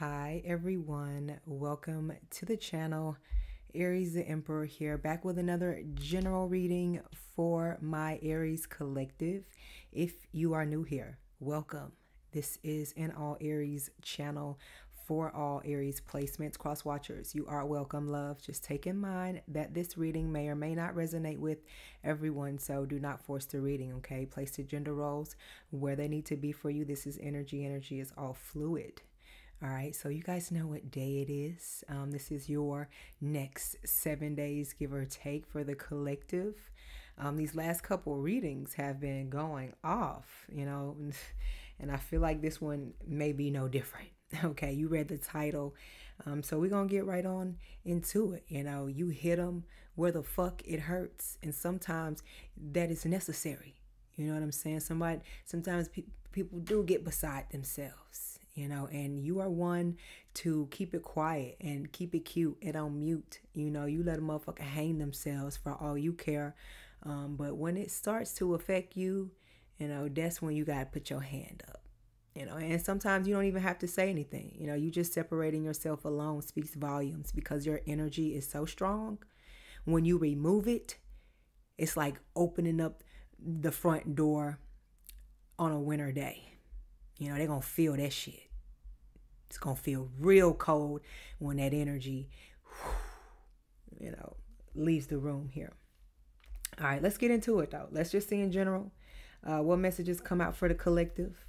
Hi, everyone. Welcome to the channel. Aries the Emperor here, back with another general reading for my Aries collective. If you are new here, welcome. This is an all Aries channel for all Aries placements, cross watchers. You are welcome, love. Just take in mind that this reading may or may not resonate with everyone, so do not force the reading, okay? Place the gender roles where they need to be for you. This is energy. Energy is all fluid. All right, so you guys know what day it is. Um, this is your next seven days, give or take, for the collective. Um, these last couple readings have been going off, you know, and I feel like this one may be no different. Okay, you read the title. Um, so we're going to get right on into it. You know, you hit them where the fuck it hurts. And sometimes that is necessary. You know what I'm saying? Somebody, sometimes pe- people do get beside themselves, you know, and you are one to keep it quiet and keep it cute and on mute. You know, you let a motherfucker hang themselves for all you care. Um, but when it starts to affect you, you know, that's when you got to put your hand up you know and sometimes you don't even have to say anything you know you just separating yourself alone speaks volumes because your energy is so strong when you remove it it's like opening up the front door on a winter day you know they're gonna feel that shit. It's gonna feel real cold when that energy you know leaves the room here. All right let's get into it though. Let's just see in general uh, what messages come out for the collective.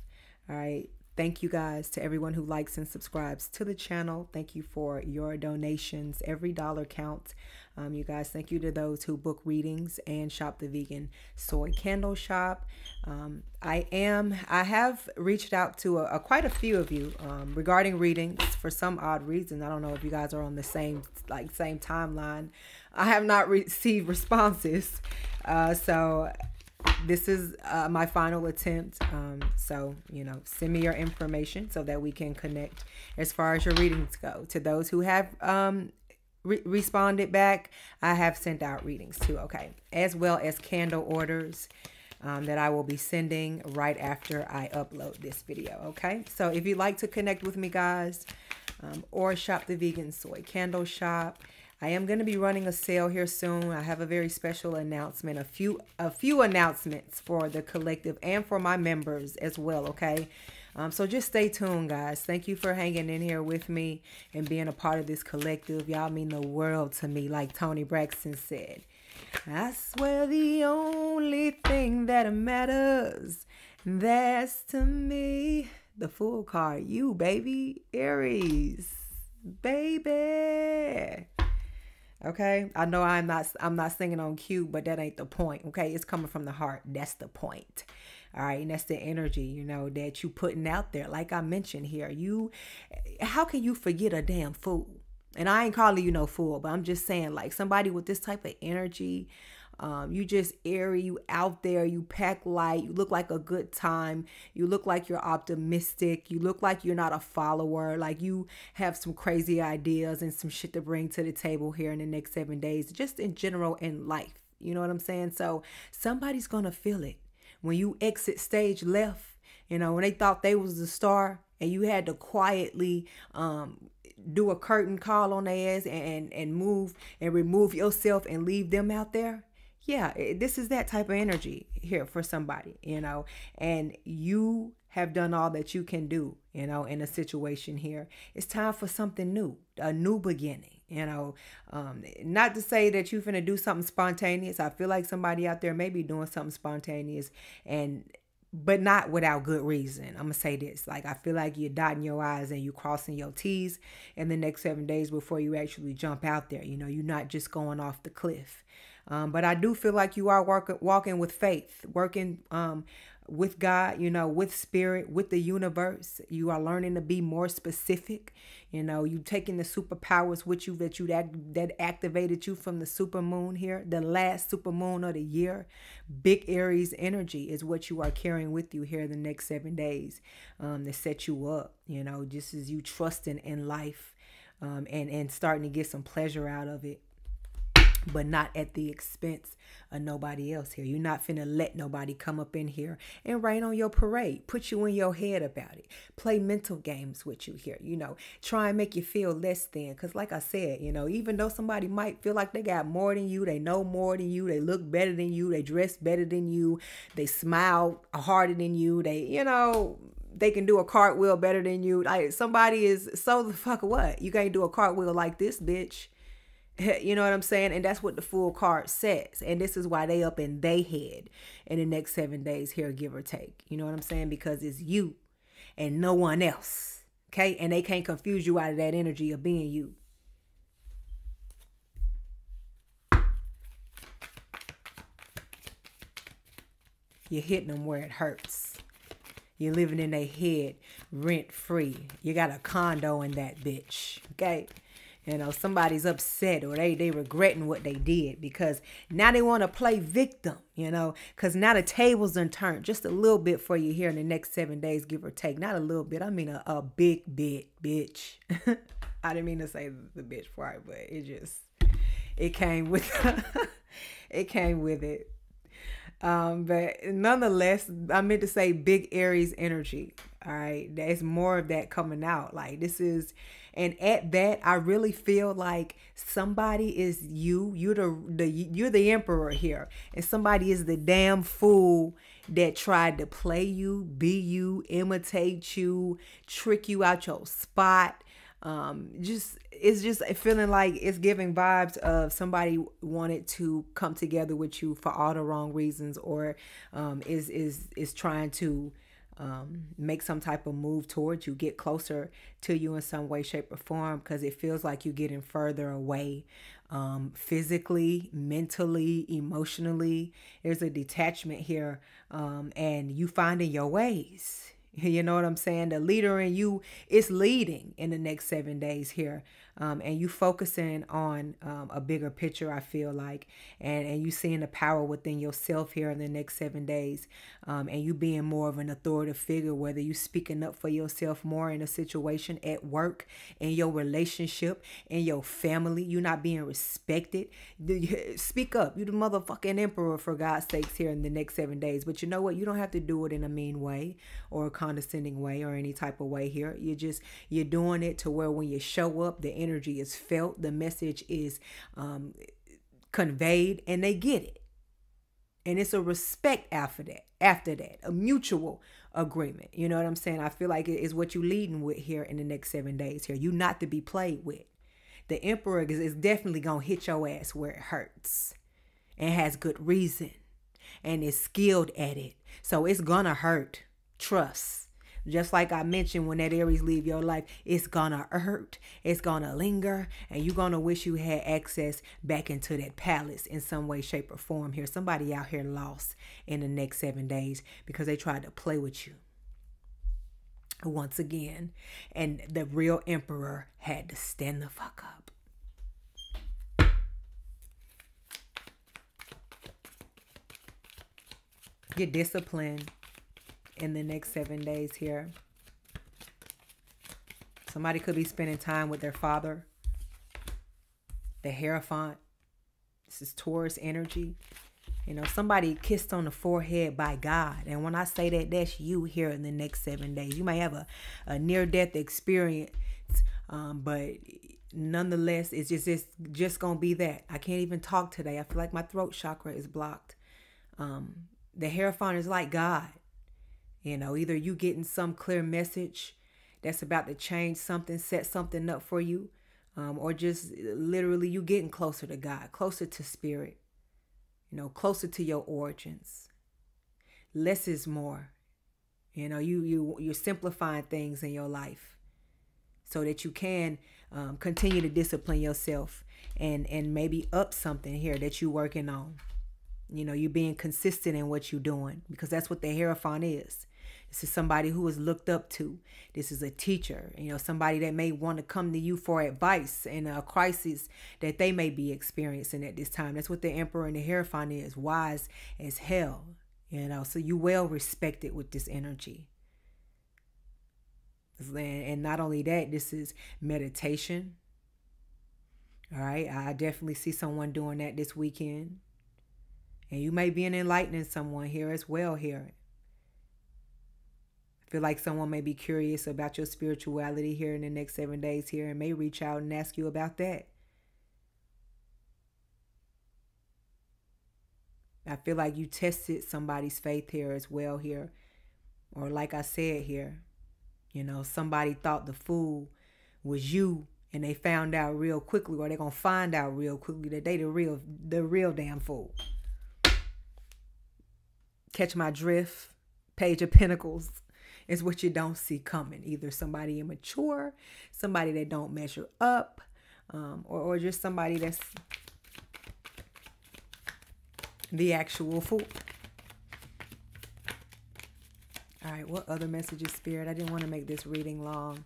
All right. Thank you guys to everyone who likes and subscribes to the channel. Thank you for your donations. Every dollar counts. Um, you guys, thank you to those who book readings and shop the vegan soy candle shop. Um, I am, I have reached out to a, a quite a few of you um, regarding readings for some odd reason. I don't know if you guys are on the same, like, same timeline. I have not received responses. Uh, so this is uh, my final attempt. Um, so, you know, send me your information so that we can connect as far as your readings go. To those who have um, re- responded back, I have sent out readings too, okay, as well as candle orders. Um, that I will be sending right after I upload this video. Okay, so if you'd like to connect with me, guys, um, or shop the vegan soy candle shop, I am going to be running a sale here soon. I have a very special announcement, a few a few announcements for the collective and for my members as well, okay? Um, so just stay tuned, guys. Thank you for hanging in here with me and being a part of this collective. Y'all mean the world to me, like Toni Braxton said. I swear the only thing that matters, that's to me the Fool card. You, baby, Aries, baby. Okay, I know I'm not I'm not singing on cue, but that ain't the point. Okay, it's coming from the heart. That's the point. All right, and that's the energy, you know, that you putting out there. Like I mentioned here, you, how can you forget a damn fool? And I ain't calling you no fool, but I'm just saying, like somebody with this type of energy, um, you just airy, you out there, you pack light, you look like a good time, you look like you're optimistic, you look like you're not a follower, like you have some crazy ideas and some shit to bring to the table here in the next seven days, just in general in life. You know what I'm saying? So somebody's gonna feel it when you exit stage left. You know when they thought they was the star and you had to quietly um, do a curtain call on their ass and and move and remove yourself and leave them out there yeah, this is that type of energy here for somebody, you know, and you have done all that you can do, you know, in a situation here. It's time for something new, a new beginning, you know. Um, not to say that you're going to do something spontaneous. I feel like somebody out there may be doing something spontaneous and but not without good reason. I'm gonna say this. Like I feel like you're dotting your I's and you crossing your T's in the next seven days before you actually jump out there. You know, you're not just going off the cliff. Um, but I do feel like you are working walking with faith, working um, with God, you know, with spirit, with the universe. You are learning to be more specific. You know, you taking the superpowers with you that you that that activated you from the super moon here, the last super moon of the year. Big Aries energy is what you are carrying with you here the next seven days um, to set you up. You know, just as you trusting in life um, and and starting to get some pleasure out of it but not at the expense of nobody else here. You're not finna let nobody come up in here and rain on your parade, put you in your head about it, play mental games with you here, you know, try and make you feel less than. Because, like I said, you know, even though somebody might feel like they got more than you, they know more than you, they look better than you, they dress better than you, they smile harder than you, they, you know, they can do a cartwheel better than you. Like somebody is so the fuck what? You can't do a cartwheel like this bitch. You know what I'm saying? And that's what the Fool card says. And this is why they up in they head in the next seven days here, give or take. You know what I'm saying? Because it's you and no one else. Okay? And they can't confuse you out of that energy of being you. You're hitting them where it hurts. You're living in their head rent free. You got a condo in that bitch. Okay? You know, somebody's upset or they they regretting what they did because now they want to play victim, you know, because now the tables done turned just a little bit for you here in the next seven days, give or take. Not a little bit, I mean a, a big bit, bitch. I didn't mean to say the bitch part, but it just it came with it came with it. Um, but nonetheless, I meant to say big Aries energy. All right. There's more of that coming out. Like this is and at that, I really feel like somebody is you. You're the, the you're the emperor here. And somebody is the damn fool that tried to play you, be you, imitate you, trick you out your spot. Um, just it's just a feeling like it's giving vibes of somebody wanted to come together with you for all the wrong reasons or um, is is is trying to um, make some type of move towards you, get closer to you in some way, shape, or form because it feels like you're getting further away um, physically, mentally, emotionally. There's a detachment here, um, and you finding your ways. You know what I'm saying? The leader in you is leading in the next seven days here um, and you focusing on um, a bigger picture i feel like and and you seeing the power within yourself here in the next seven days um, and you being more of an authoritative figure whether you speaking up for yourself more in a situation at work in your relationship in your family you're not being respected. Speak up. You're the motherfucking emperor for god's sakes here in the next seven days. But you know what? You don't have to do it in a mean way or a condescending way or any type of way here. You're just you're doing it to where when you show up the energy is felt, the message is um, conveyed, and they get it. And it's a respect after that, after that, a mutual agreement. You know what I'm saying? I feel like it is what you leading with here in the next seven days here. You not to be played with. The emperor is, is definitely gonna hit your ass where it hurts and has good reason and is skilled at it. So it's gonna hurt. Trust. Just like I mentioned, when that Aries leave your life, it's gonna hurt, it's gonna linger, and you're gonna wish you had access back into that palace in some way, shape, or form. Here, somebody out here lost in the next seven days because they tried to play with you once again, and the real emperor had to stand the fuck up. Get disciplined in the next seven days here. Somebody could be spending time with their father. The Hierophant. This is Taurus energy. You know, somebody kissed on the forehead by God. And when I say that, that's you here in the next seven days. You may have a, a near death experience, um, but nonetheless, it's just it's just gonna be that. I can't even talk today. I feel like my throat chakra is blocked. Um, the Hierophant is like God. You know, either you getting some clear message that's about to change something, set something up for you, um, or just literally you getting closer to God, closer to spirit, you know, closer to your origins. Less is more. You know, you you you're simplifying things in your life so that you can um, continue to discipline yourself and and maybe up something here that you're working on. You know, you're being consistent in what you're doing because that's what the Hierophant is. This is somebody who is looked up to. This is a teacher, you know, somebody that may want to come to you for advice in a crisis that they may be experiencing at this time. That's what the Emperor and the Hierophant is, wise as hell, you know. So you well respected with this energy. And not only that, this is meditation. All right. I definitely see someone doing that this weekend. And you may be an enlightening someone here as well here. Feel like someone may be curious about your spirituality here in the next seven days here and may reach out and ask you about that. I feel like you tested somebody's faith here as well here. Or like I said here, you know, somebody thought the fool was you and they found out real quickly or they're going to find out real quickly that they the real the real damn fool. Catch my drift. Page of Pentacles is what you don't see coming. Either somebody immature, somebody that don't measure up, um, or, or just somebody that's the actual fool. All right, what other messages, Spirit? I didn't want to make this reading long.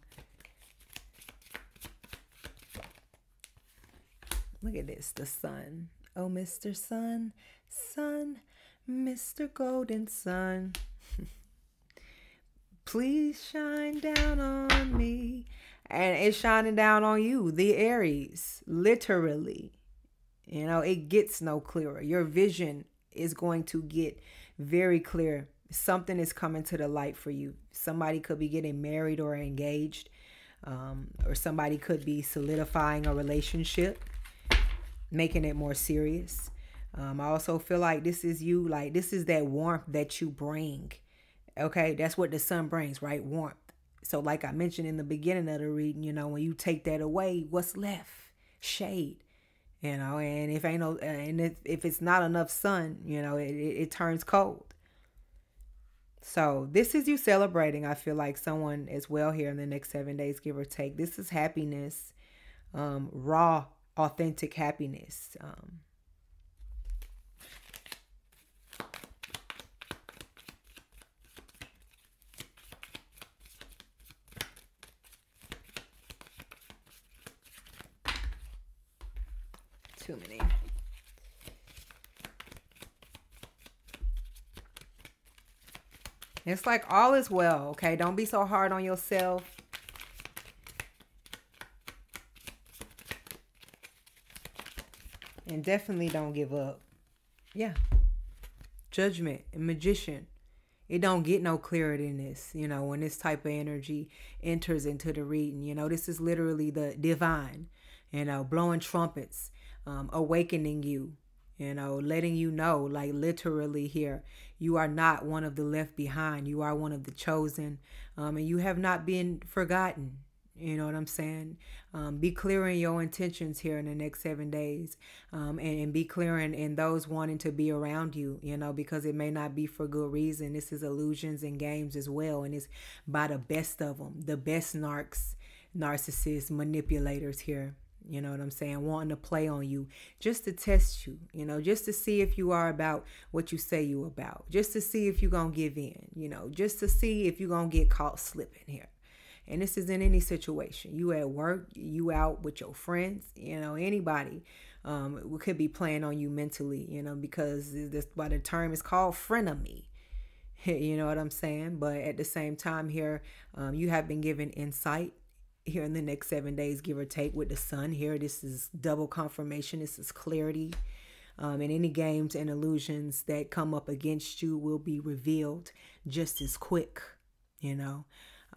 Look at this, the sun. Oh, Mr. Sun, Sun, Mr. Golden Sun. Please shine down on me. And it's shining down on you, the Aries, literally. You know, it gets no clearer. Your vision is going to get very clear. Something is coming to the light for you. Somebody could be getting married or engaged, um, or somebody could be solidifying a relationship making it more serious. Um, I also feel like this is you, like this is that warmth that you bring. Okay, that's what the sun brings, right? Warmth. So, like I mentioned in the beginning of the reading, you know, when you take that away, what's left? Shade. You know, and if ain't no, and if, if it's not enough sun, you know, it, it, it turns cold. So this is you celebrating. I feel like someone as well here in the next seven days, give or take. This is happiness, um, raw authentic happiness. Um, too many. It's like all is well, okay? Don't be so hard on yourself. and definitely don't give up. Yeah. Judgment and magician. It don't get no clearer than this, you know, when this type of energy enters into the reading. You know, this is literally the divine, you know, blowing trumpets, um, awakening you, you know, letting you know, like literally here, you are not one of the left behind. You are one of the chosen, um, and you have not been forgotten. You know what I'm saying? Um, be clear in your intentions here in the next seven days um, and, and, be clear in, in those wanting to be around you, you know, because it may not be for good reason. This is illusions and games as well. And it's by the best of them, the best narcs, narcissists, manipulators here. You know what I'm saying? Wanting to play on you just to test you, you know, just to see if you are about what you say you about, just to see if you're going to give in, you know, just to see if you're going to get caught slipping here. And this is in any situation. You at work, you out with your friends, you know, anybody um, could be playing on you mentally, you know, because this by the term is called frenemy. You know what I'm saying? But at the same time, here, um, you have been given insight here in the next seven days, give or take, with the sun here. This is double confirmation, this is clarity. Um, and any games and illusions that come up against you will be revealed just as quick, you know.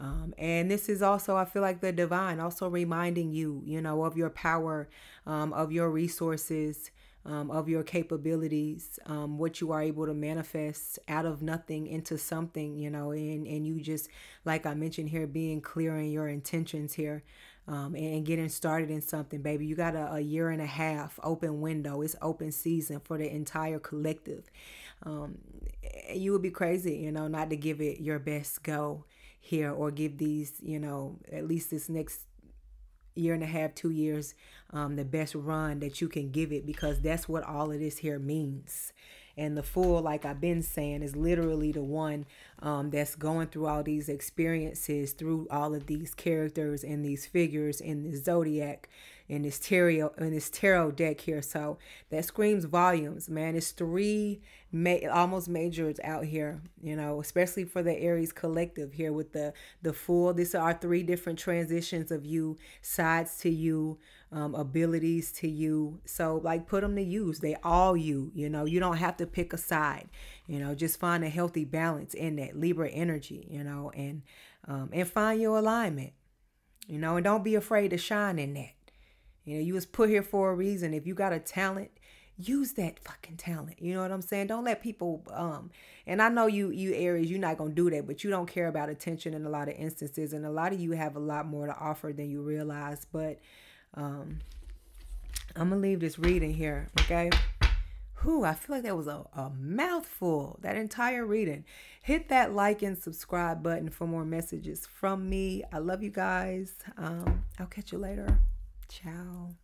Um, and this is also, I feel like the divine also reminding you, you know, of your power, um, of your resources, um, of your capabilities, um, what you are able to manifest out of nothing into something, you know, and, and you just, like I mentioned here, being clear in your intentions here. Um, and getting started in something, baby. You got a, a, year and a half open window. It's open season for the entire collective. Um, you would be crazy, you know, not to give it your best go here or give these, you know, at least this next year and a half, two years, um, the best run that you can give it because that's what all of this here means. And the fool, like I've been saying, is literally the one um, that's going through all these experiences, through all of these characters and these figures in the zodiac, in this tarot in this tarot deck here. So that screams volumes, man. It's three ma- almost majors out here, you know, especially for the Aries collective here with the the Fool. These are three different transitions of you, sides to you, um, abilities to you. So like put them to use. They all you, you know. You don't have to pick a side, you know. Just find a healthy balance in that Libra energy, you know, and um, and find your alignment, you know, and don't be afraid to shine in that. You know, you was put here for a reason. If you got a talent, use that fucking talent. You know what I'm saying? Don't let people um and I know you you Aries, you're not gonna do that, but you don't care about attention in a lot of instances. And a lot of you have a lot more to offer than you realize. But um I'm gonna leave this reading here, okay? Whew, I feel like that was a, a mouthful, that entire reading. Hit that like and subscribe button for more messages from me. I love you guys. Um, I'll catch you later. Ciao.